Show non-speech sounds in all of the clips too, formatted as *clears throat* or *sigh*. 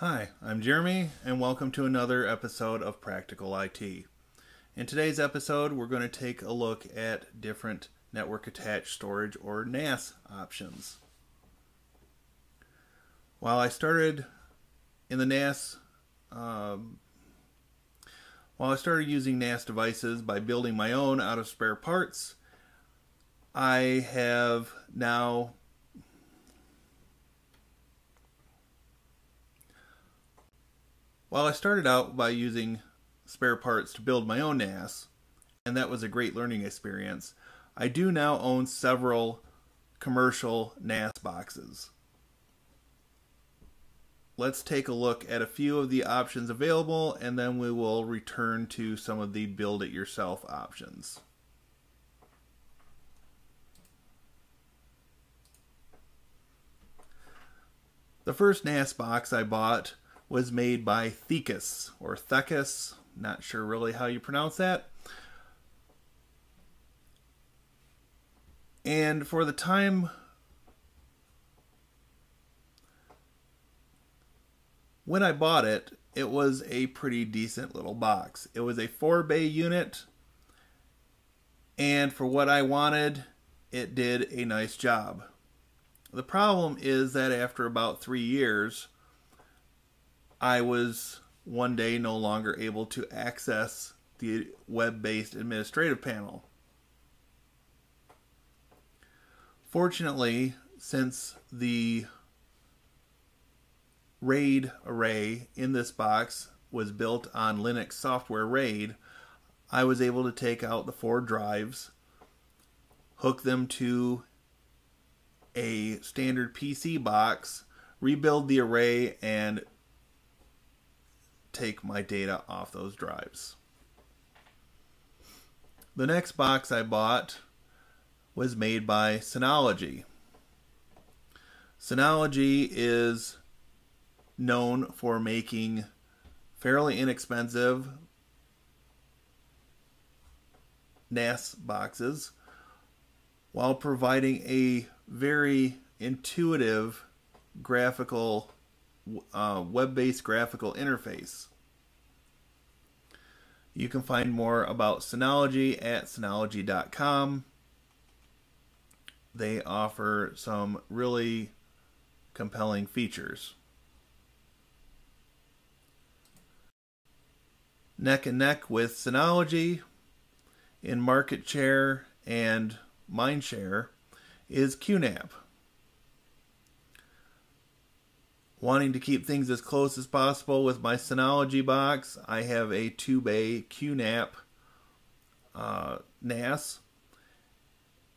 Hi, I'm Jeremy, and welcome to another episode of Practical IT. In today's episode, we're going to take a look at different network attached storage or NAS options. While I started in the NAS, um, while I started using NAS devices by building my own out of spare parts, I have now While I started out by using spare parts to build my own NAS, and that was a great learning experience, I do now own several commercial NAS boxes. Let's take a look at a few of the options available and then we will return to some of the build it yourself options. The first NAS box I bought was made by Thecus or Thecus, not sure really how you pronounce that. And for the time when I bought it, it was a pretty decent little box. It was a four bay unit, and for what I wanted, it did a nice job. The problem is that after about three years, I was one day no longer able to access the web based administrative panel. Fortunately, since the RAID array in this box was built on Linux software RAID, I was able to take out the four drives, hook them to a standard PC box, rebuild the array, and take my data off those drives. The next box I bought was made by Synology. Synology is known for making fairly inexpensive NAS boxes while providing a very intuitive graphical uh, web-based graphical interface. You can find more about Synology at synology.com. They offer some really compelling features. Neck and neck with Synology in market share and mind share is QNAP. Wanting to keep things as close as possible with my Synology box, I have a 2-bay QNAP uh, NAS,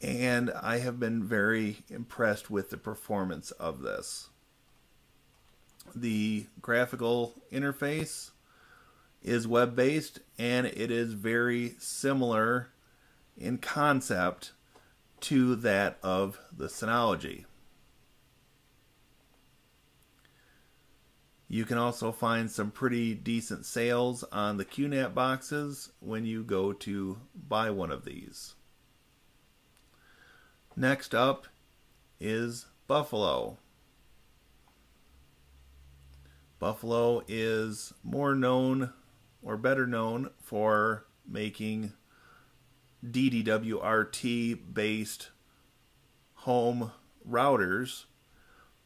and I have been very impressed with the performance of this. The graphical interface is web-based, and it is very similar in concept to that of the Synology. You can also find some pretty decent sales on the QNAP boxes when you go to buy one of these. Next up is Buffalo. Buffalo is more known or better known for making DDWRT based home routers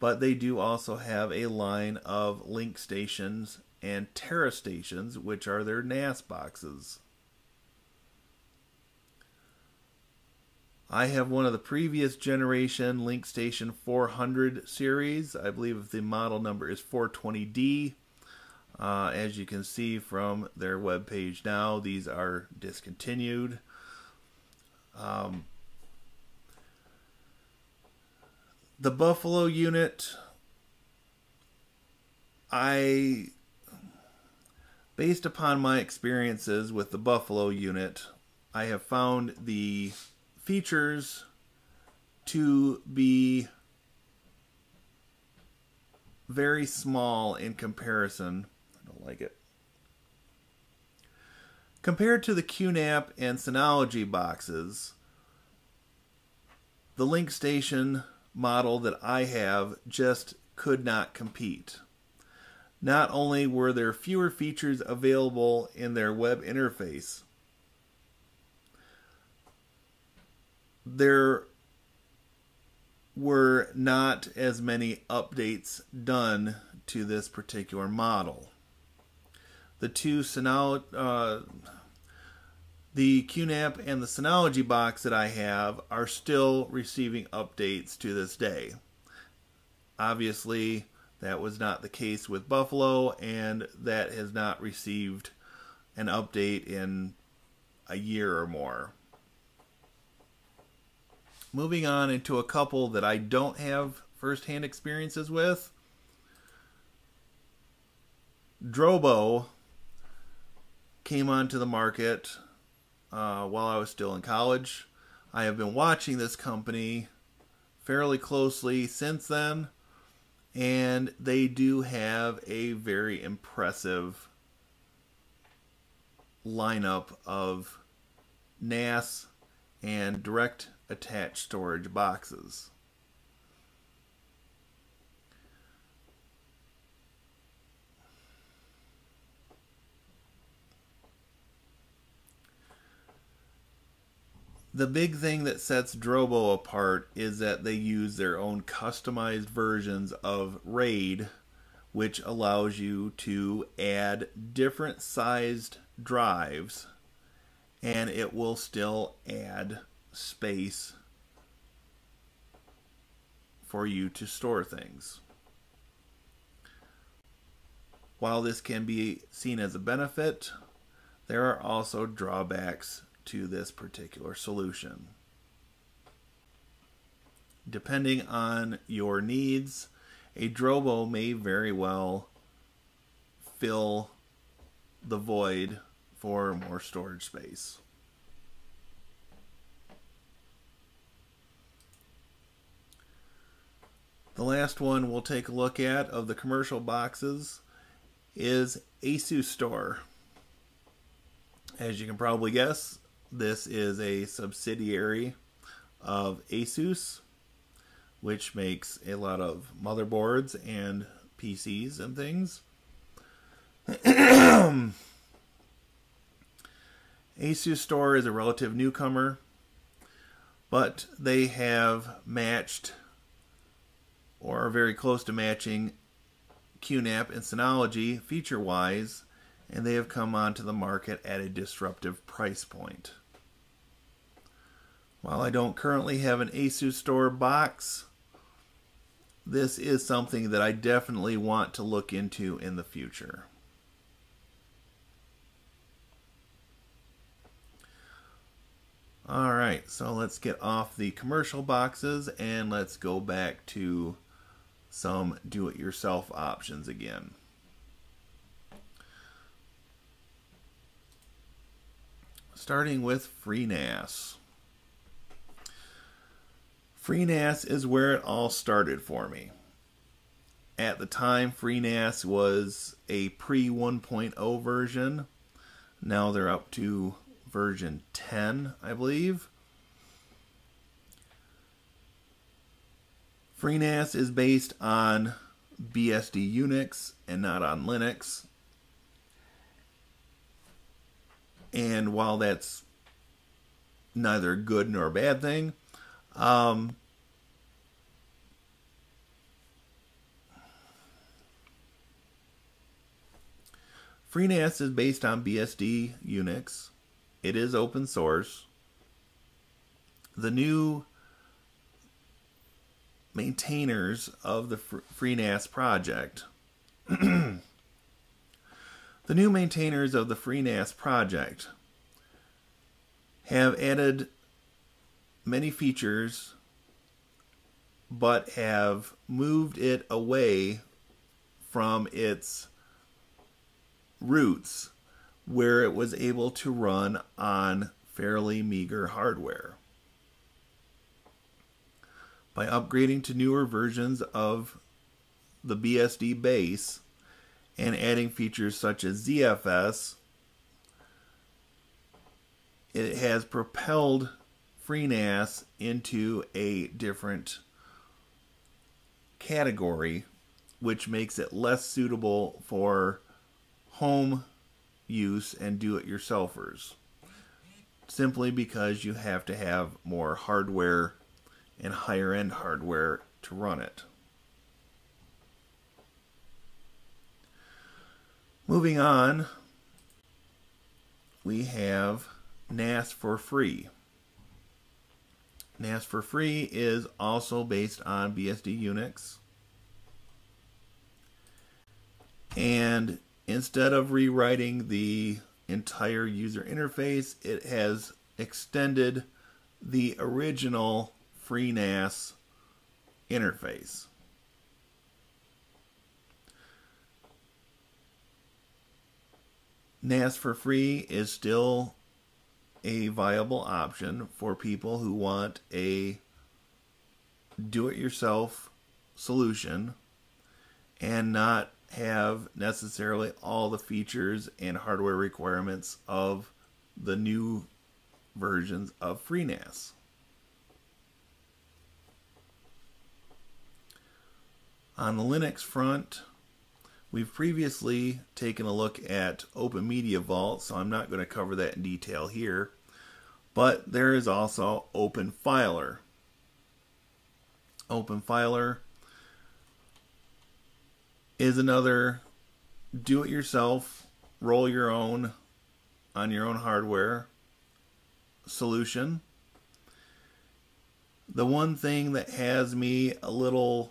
but they do also have a line of link stations and TeraStations, which are their NAS boxes. I have one of the previous generation Link Station 400 series. I believe the model number is 420D. Uh, as you can see from their web page now, these are discontinued. Um, the Buffalo unit, I, based upon my experiences with the Buffalo unit, I have found the features to be very small in comparison. I don't like it. Compared to the QNAP and Synology boxes, the Link Station model that I have just could not compete. not only were there fewer features available in their web interface, there were not as many updates done to this particular model. The two uh, the QNAP and the Synology box that I have are still receiving updates to this day. Obviously, that was not the case with Buffalo, and that has not received an update in a year or more. Moving on into a couple that I don't have firsthand experiences with. Drobo came onto the market uh, while I was still in college. I have been watching this company fairly closely since then and they do have a very impressive lineup of NAS and direct attached storage boxes. The big thing that sets Drobo apart is that they use their own customized versions of RAID, which allows you to add different sized drives and it will still add space for you to store things. While this can be seen as a benefit, there are also drawbacks to this particular solution. Depending on your needs, a Drobo may very well fill the void for more storage space. The last one we'll take a look at of the commercial boxes is Asustor. As you can probably guess, this is a subsidiary of Asus, which makes a lot of motherboards and PCs and things. *clears throat* Asustor is a relative newcomer, but they have matched or are very close to matching QNAP and Synology feature wise, and they have come onto the market at a disruptive price point. While I don't currently have an Asustor box, this is something that I definitely want to look into in the future. All right, so let's get off the commercial boxes and let's go back to some do-it-yourself options again. Starting with FreeNAS. FreeNAS is where it all started for me. At the time, FreeNAS was a pre 1.0 version. Now they're up to version 10, I believe. FreeNAS is based on BSD Unix and not on Linux. And while that's neither good nor a bad thing, um, FreeNAS is based on BSD Unix. It is open source. The new maintainers of the FreeNAS project. *clears throat* the new maintainers of the FreeNAS project have added many features, but have moved it away from its roots where it was able to run on fairly meager hardware. By upgrading to newer versions of the BSD base and adding features such as ZFS, it has propelled FreeNAS into a different category which makes it less suitable for home use and do it yourselfers. Simply because you have to have more hardware and higher end hardware to run it. Moving on, we have NAS4Free. NAS4Free is also based on BSD Unix. And instead of rewriting the entire user interface, it has extended the original FreeNAS interface. NAS4Free is still a viable option for people who want a do it yourself solution and not have necessarily all the features and hardware requirements of the new versions of FreeNAS. On the Linux front, we've previously taken a look at Open Media Vault, so I'm not going to cover that in detail here. But there is also OpenFiler. OpenFiler is another do it yourself, roll your own on your own hardware solution. The one thing that has me a little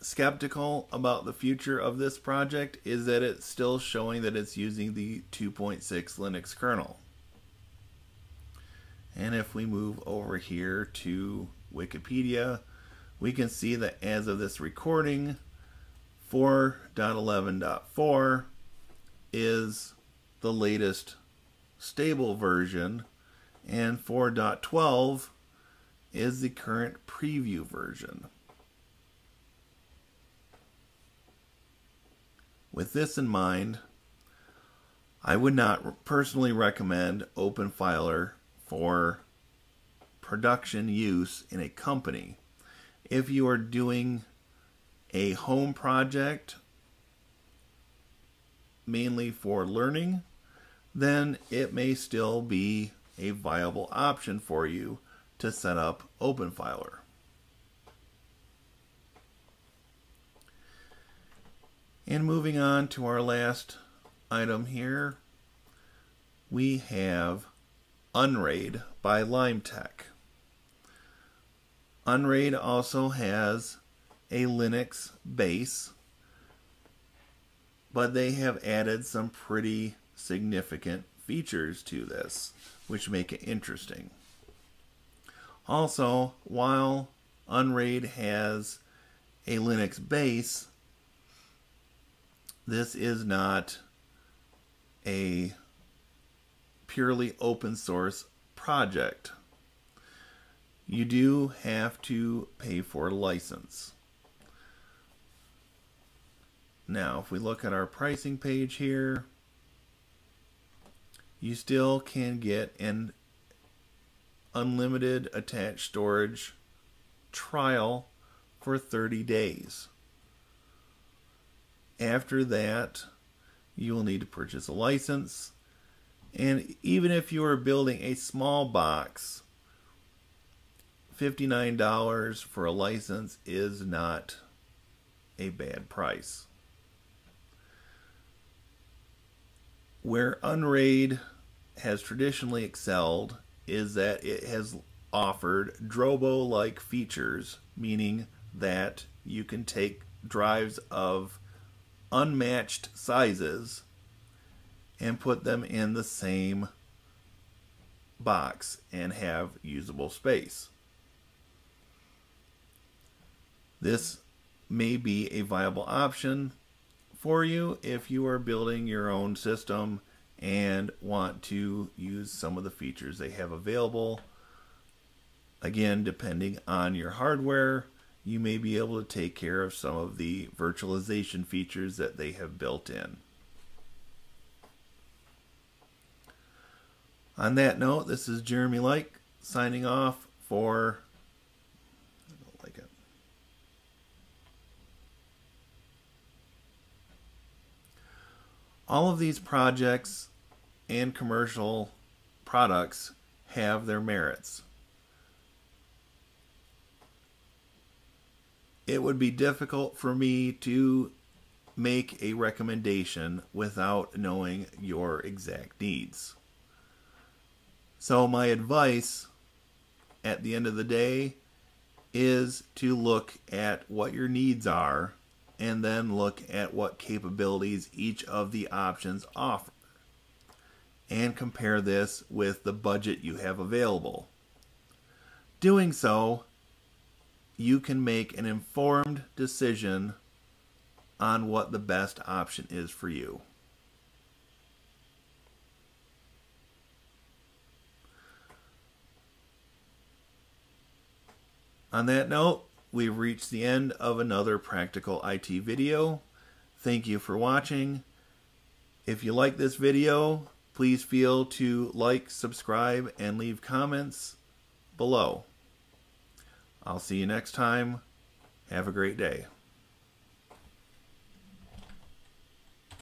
skeptical about the future of this project is that it's still showing that it's using the 2.6 Linux kernel. And if we move over here to Wikipedia, we can see that as of this recording, 4.11.4 is the latest stable version, and 4.12 is the current preview version. With this in mind, I would not personally recommend OpenFiler for production use in a company. If you are doing a home project mainly for learning, then it may still be a viable option for you to set up OpenFiler. And moving on to our last item here, we have Unraid by LimeTech. Unraid also has a Linux base, but they have added some pretty significant features to this, which make it interesting. Also, while Unraid has a Linux base, this is not a purely open source project. You do have to pay for a license. Now, if we look at our pricing page here, you still can get an unlimited attached storage trial for 30 days. After that, you will need to purchase a license. And even if you are building a small box, $59 for a license is not a bad price. Where Unraid has traditionally excelled is that it has offered Drobo like features, meaning that you can take drives of unmatched sizes and put them in the same box and have usable space. This may be a viable option for you if you are building your own system and want to use some of the features they have available. Again, depending on your hardware you may be able to take care of some of the virtualization features that they have built in. On that note, this is Jeremy Leik signing off for like All of these projects and commercial products have their merits. It would be difficult for me to make a recommendation without knowing your exact needs. So, my advice at the end of the day is to look at what your needs are and then look at what capabilities each of the options offer and compare this with the budget you have available. Doing so, you can make an informed decision on what the best option is for you. On that note, we've reached the end of another practical IT video. Thank you for watching. If you like this video, please feel to like, subscribe, and leave comments below. I'll see you next time. Have a great day.